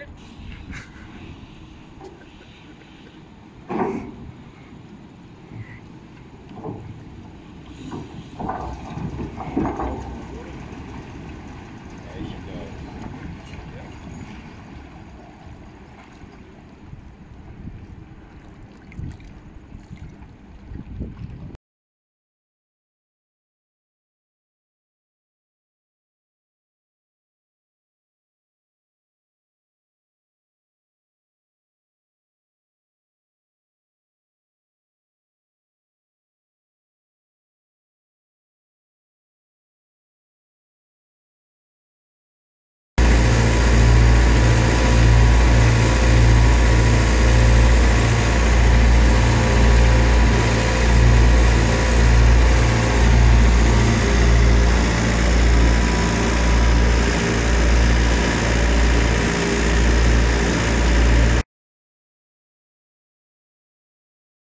it.